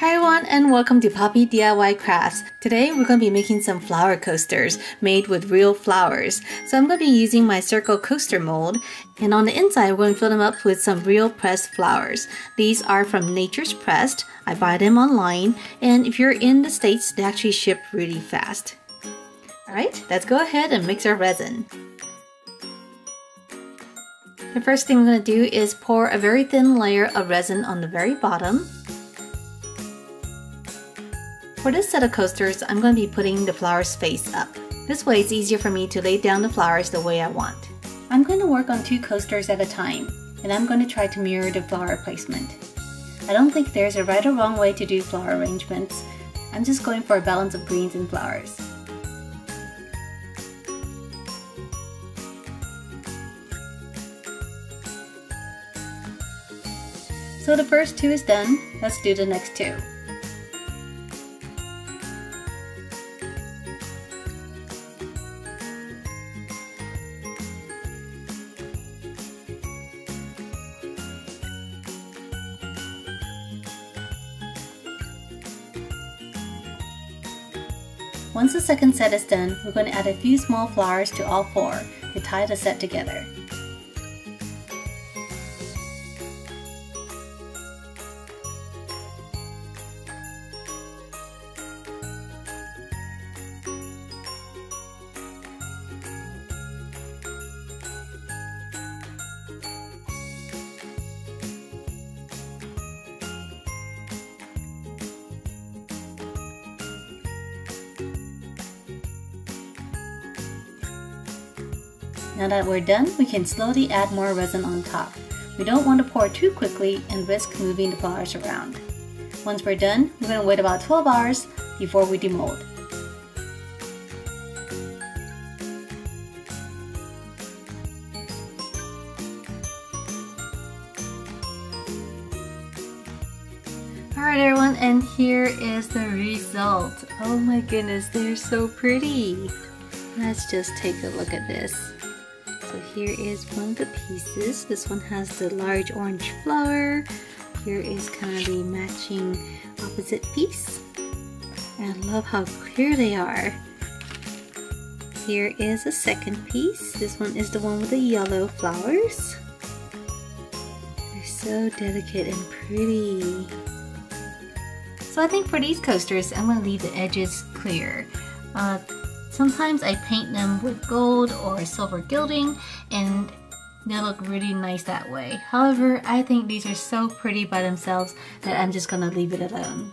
Hi everyone and welcome to Poppy DIY Crafts. Today we're going to be making some flower coasters made with real flowers. So I'm going to be using my circle coaster mold and on the inside we're going to fill them up with some real pressed flowers. These are from Nature's Pressed. I buy them online and if you're in the States they actually ship really fast. Alright, let's go ahead and mix our resin. The first thing we're going to do is pour a very thin layer of resin on the very bottom. For this set of coasters, I'm going to be putting the flowers face up. This way it's easier for me to lay down the flowers the way I want. I'm going to work on two coasters at a time, and I'm going to try to mirror the flower placement. I don't think there's a right or wrong way to do flower arrangements. I'm just going for a balance of greens and flowers. So the first two is done, let's do the next two. Once the second set is done, we're going to add a few small flowers to all four to tie the set together. Now that we're done, we can slowly add more resin on top. We don't want to pour too quickly and risk moving the flowers around. Once we're done, we're going to wait about 12 hours before we demold. Alright everyone, and here is the result. Oh my goodness, they're so pretty. Let's just take a look at this. So here is one of the pieces. This one has the large orange flower. Here is kind of the matching opposite piece. I love how clear they are. Here is a second piece. This one is the one with the yellow flowers. They're so delicate and pretty. So I think for these coasters, I'm going to leave the edges clear. Uh, Sometimes I paint them with gold or silver gilding and they look really nice that way. However, I think these are so pretty by themselves that I'm just gonna leave it alone.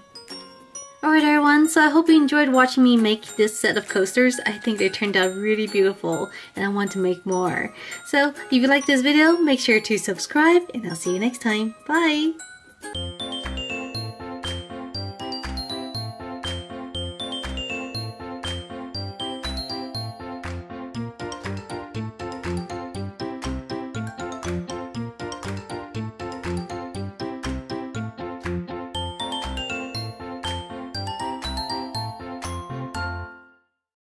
Alright everyone, so I hope you enjoyed watching me make this set of coasters. I think they turned out really beautiful and I want to make more. So if you like this video, make sure to subscribe and I'll see you next time. Bye!